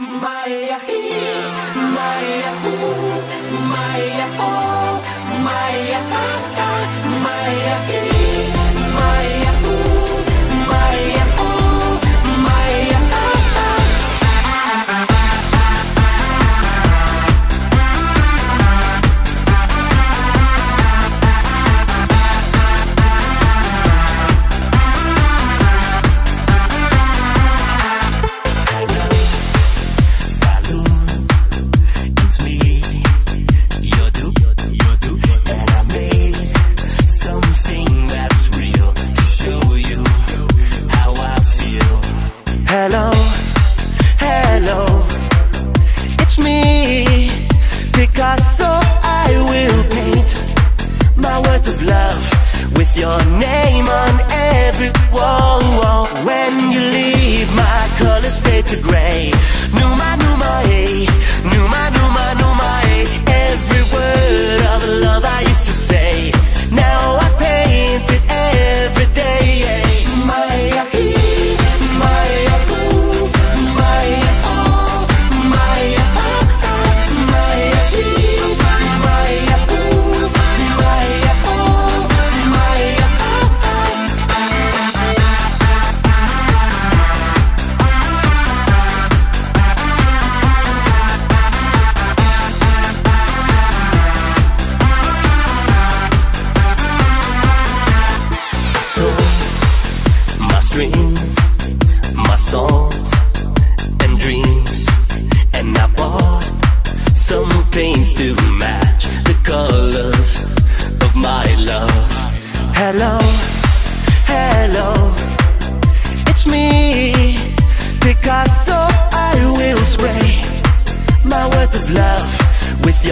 My.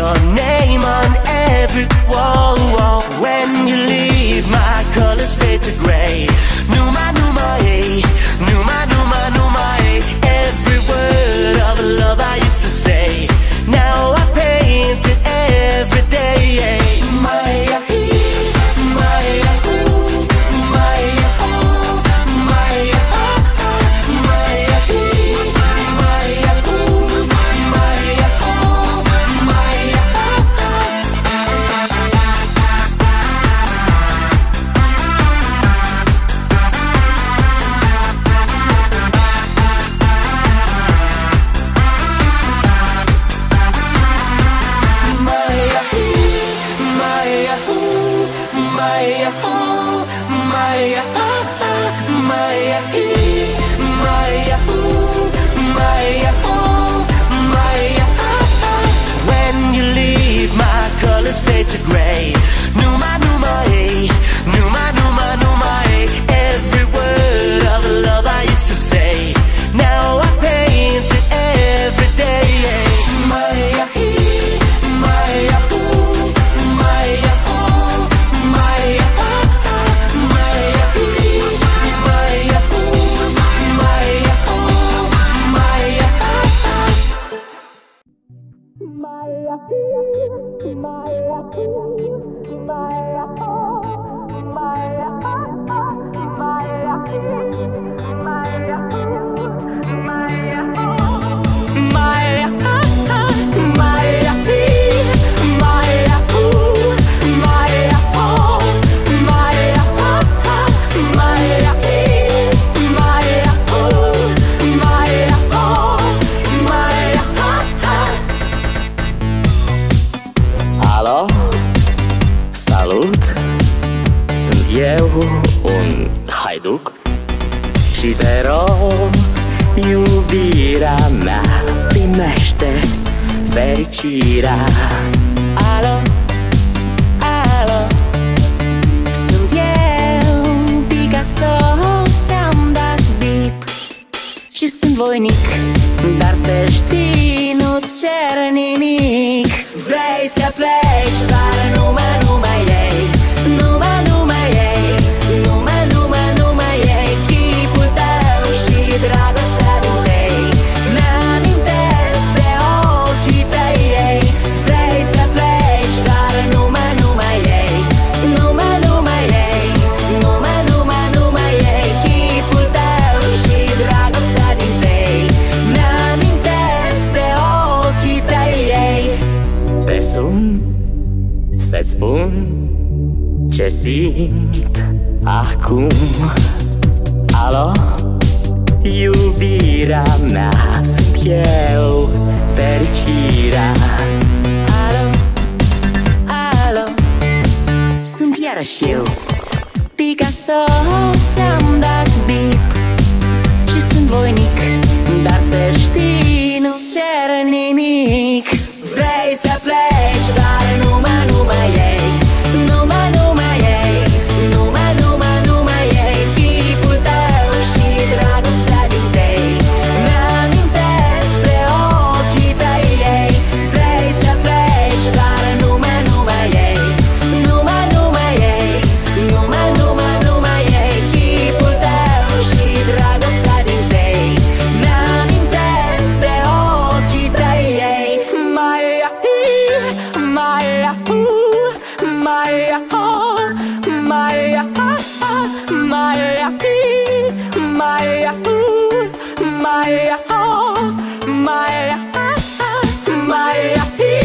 your name on every oh, oh, oh, When you leave, my colors fade to gray. primește fericirea. Alo, alo, sunt eu, Picasso, ți-am dat bip. Și sunt voinic, dar să știi, nu-ți cer nimic. Vrei să pleci, dar nu mă sun Să-ți spun ce simt acum. Alo, iubirea mea Sunt eu, fericirea. Alo, alo? Sunt iarăși eu. Picasso Ți-am dat bip Și sunt voinic Dar să știi, my my my